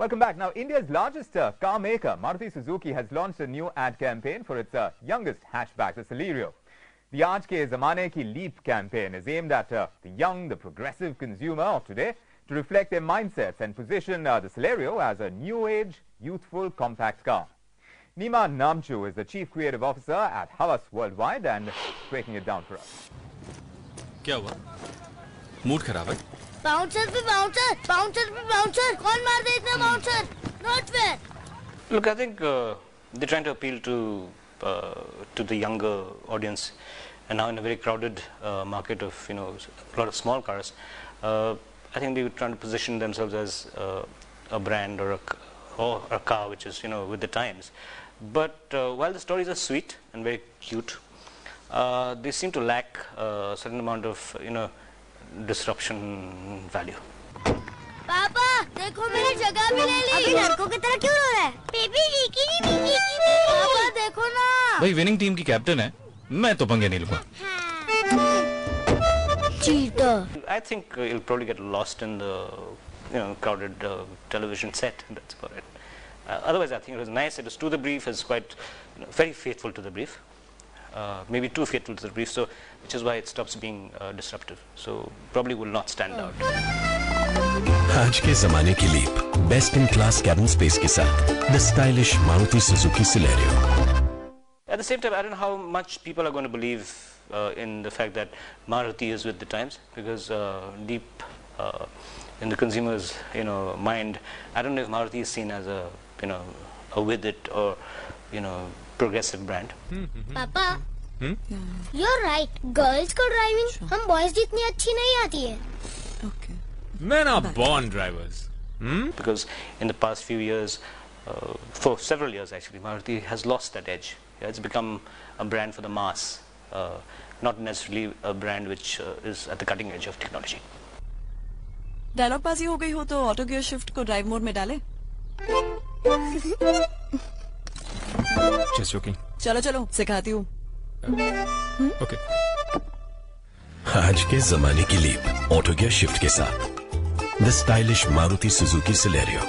Welcome back. Now, India's largest uh, car maker, Maruti Suzuki, has launched a new ad campaign for its uh, youngest hatchback, the Celerio. The Aaj Ke Zamane Ki Leap campaign is aimed at uh, the young, the progressive consumer of today to reflect their mindsets and position uh, the Celerio as a new-age, youthful, compact car. Nima Namchu is the Chief Creative Officer at Havas Worldwide and breaking it down for us. Kya hua? Mood खराब है bouncer पे bouncer bouncer पे bouncer कौन मार दे इतना bouncer not fair Look, I think uh, they're trying to appeal to uh, to the younger audience, and now in a very crowded uh, market of you know a lot of small cars, uh, I think they're trying to position themselves as uh, a brand or a c- or a car which is you know with the times. But uh, while the stories are sweet and very cute, uh, they seem to lack a certain amount of you know destruction value पापा देखो मेरी जगह भी ले ली। अभी लड़कों की तरह क्यों रो रहा है? Baby Ricky ji Ricky ji पापा देखो ना। भाई विनिंग टीम की कैप्टन है। मैं तो पंगे नहीं लूँगा। चीटा I think you will probably get lost in the you know crowded television set that's about it otherwise I think it was nice it was to the brief is quite very faithful to the brief Uh, maybe too faithful to the brief. So, which is why it stops being uh, disruptive. So, probably will not stand out. आज के जमाने की leap best in class cabin space के साथ the stylish Maruti Suzuki Celerio At the same time, I don't know how much people are going to believe uh, in the fact that Maruti is with the times, because uh, deep uh, in the consumer's you know mind, I don't know if Maruti is seen as a you know a with it or you know progressive brand. पापा you're right girls को driving हम boys जितनी अच्छी नहीं आती है Okay. Men are born drivers. Hmm? because in the past few years, uh, for several years actually, Maruti has lost that edge. Yeah, it's become a brand for the mass, uh, not necessarily a brand which uh, is at the cutting edge of technology. Dialogue बाजी हो गई हो तो auto gear shift को drive mode में डाले Just joking. चलो चलो सिखाती हूँ। ओके आज के जमाने की लीप ऑटो गियर शिफ्ट के साथ। The stylish Maruti Suzuki Celerio